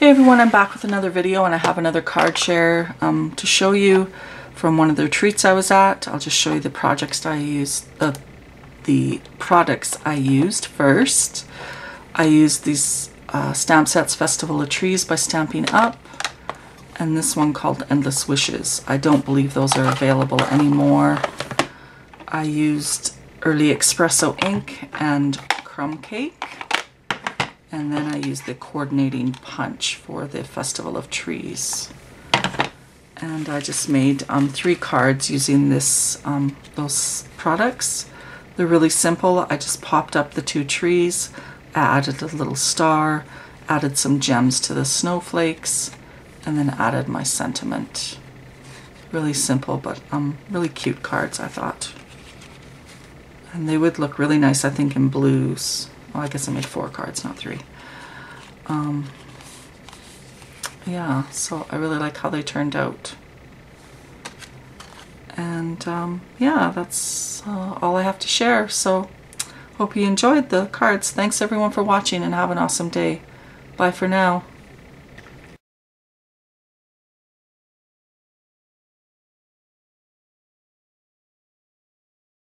Hey everyone, I'm back with another video and I have another card share um, to show you from one of the retreats I was at. I'll just show you the projects I used, uh, the products I used first. I used these uh, stamp sets Festival of Trees by Stampin' Up and this one called Endless Wishes. I don't believe those are available anymore. I used Early Espresso ink and Crumb Cake. And then I used the coordinating punch for the Festival of Trees. And I just made um, three cards using this um, those products. They're really simple. I just popped up the two trees, added a little star, added some gems to the snowflakes, and then added my sentiment. Really simple, but um, really cute cards, I thought. And they would look really nice, I think, in blues. Well, I guess I made four cards, not three. Um, yeah, so I really like how they turned out. And um, yeah, that's uh, all I have to share. So hope you enjoyed the cards. Thanks everyone for watching and have an awesome day. Bye for now.